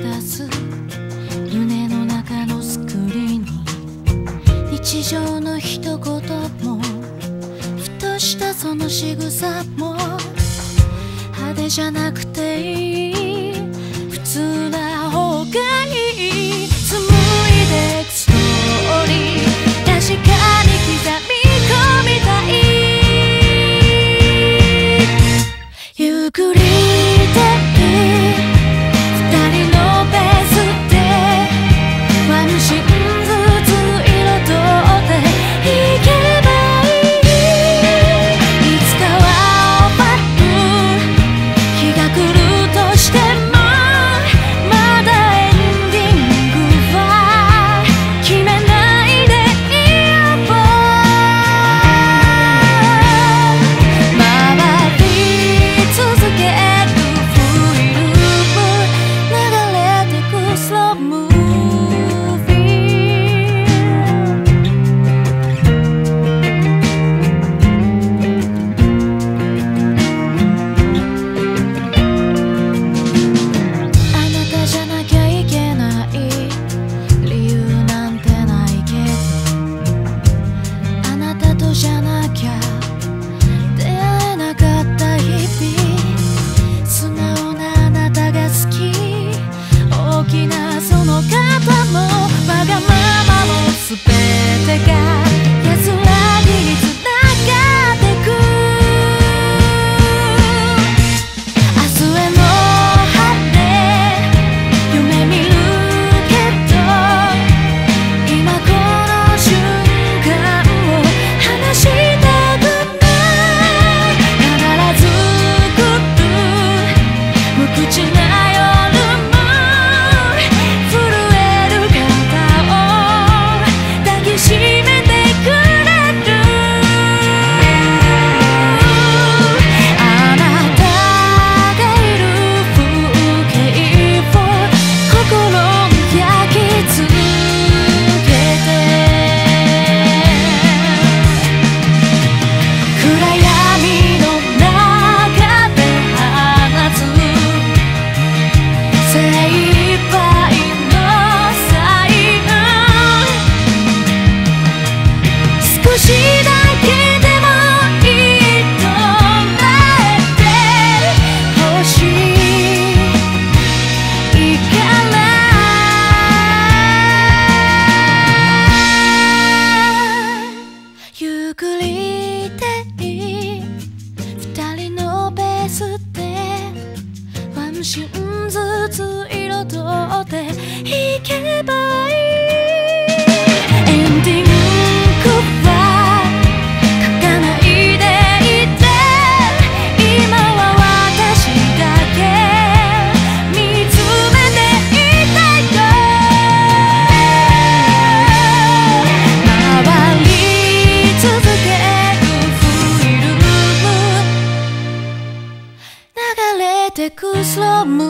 出す。胸の中のスクリーンに。日常の一言もふとしたその仕草も派手じゃなくていい。普通な Put your 人でいい二人のベースでワンシーンずつ slow move.